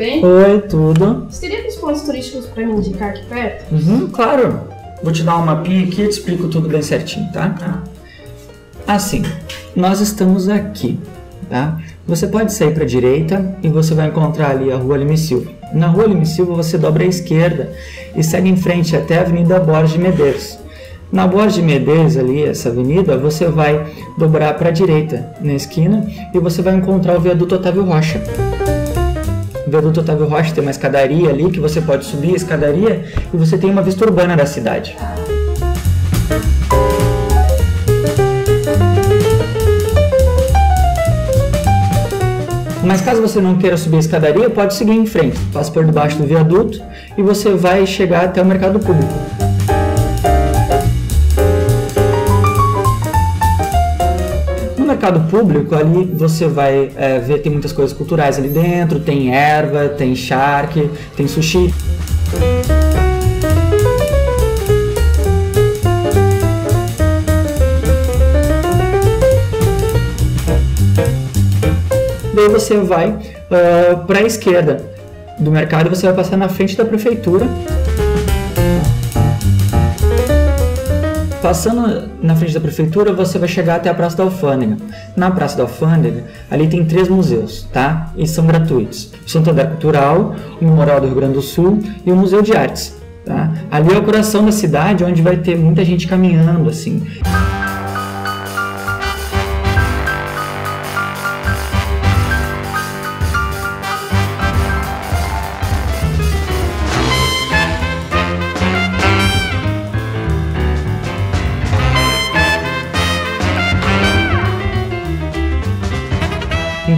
bem? Oi, tudo? Você teria alguns pontos turísticos pra me indicar aqui perto? Uhum, claro. Vou te dar um mapinha aqui e te explico tudo bem certinho, tá? Assim, nós estamos aqui, tá? Você pode sair para a direita e você vai encontrar ali a Rua Lime Silva. Na Rua Lime Silva você dobra à esquerda e segue em frente até a Avenida Borges de Medeiros. Na Borges de Medeiros ali, essa avenida, você vai dobrar para a direita na esquina e você vai encontrar o viaduto Otávio Rocha. Viaduto Otávio Rocha tem uma escadaria ali que você pode subir a escadaria e você tem uma vista urbana da cidade. Mas caso você não queira subir a escadaria, pode seguir em frente. Passa por debaixo do viaduto e você vai chegar até o mercado público. Mercado público, ali você vai é, ver tem muitas coisas culturais ali dentro, tem erva, tem charque, tem sushi. Daí você vai uh, para a esquerda do mercado você vai passar na frente da prefeitura. Passando na frente da prefeitura, você vai chegar até a Praça da Alfândega. Na Praça da Alfândega, ali tem três museus, tá? E são gratuitos. O Santander Cultural, o Memorial do Rio Grande do Sul e o Museu de Artes. Tá? Ali é o coração da cidade, onde vai ter muita gente caminhando, assim.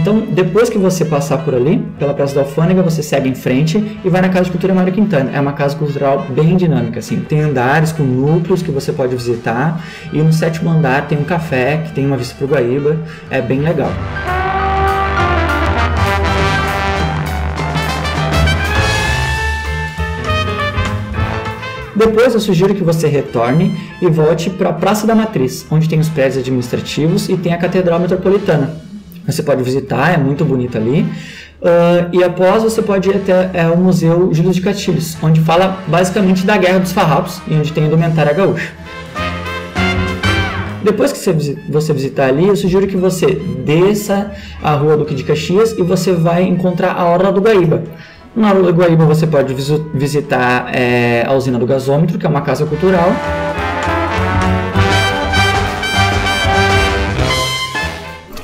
Então, depois que você passar por ali, pela Praça da Alfândega, você segue em frente e vai na Casa de Cultura Mário Quintana. É uma casa cultural bem dinâmica, assim. Tem andares com núcleos que você pode visitar e no sétimo andar tem um café que tem uma vista para o Guaíba. É bem legal. Depois eu sugiro que você retorne e volte para a Praça da Matriz, onde tem os prédios administrativos e tem a Catedral Metropolitana. Você pode visitar, é muito bonito ali. Uh, e após você pode ir até é, o Museu Júlio de Castilhos, onde fala basicamente da Guerra dos Farrapos e onde tem a indumentária gaúcha. Depois que você visitar ali, eu sugiro que você desça a rua Duque de Caxias e você vai encontrar a Orla do Guaíba. Na Orla do Guaíba você pode visitar é, a usina do gasômetro, que é uma casa cultural.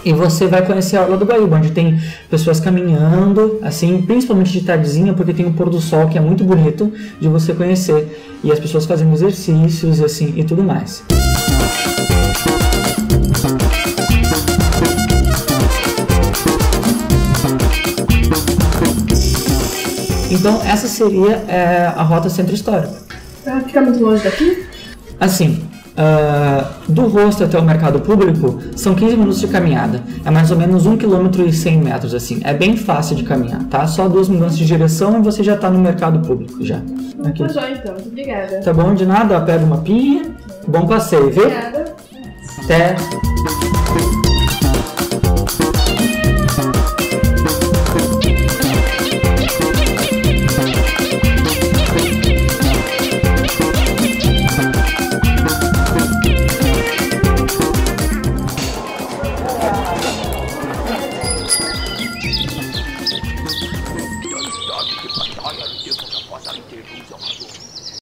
E você vai conhecer a Orla do Guaíba, onde tem pessoas caminhando, assim, principalmente de tardezinha, porque tem o pôr do sol que é muito bonito de você conhecer e as pessoas fazendo exercícios assim e tudo mais. Então essa seria é, a rota centro histórico. Fica muito longe daqui? Assim, Uh, do rosto até o mercado público são 15 minutos de caminhada. É mais ou menos 1 km e 100 metros, assim. É bem fácil de caminhar, tá? Só 2 minutos de direção e você já está no mercado público já. Aqui. Tá joia, então. Obrigada. Tá bom? De nada. Pega uma pinha. Bom passeio, viu? Obrigada. Até.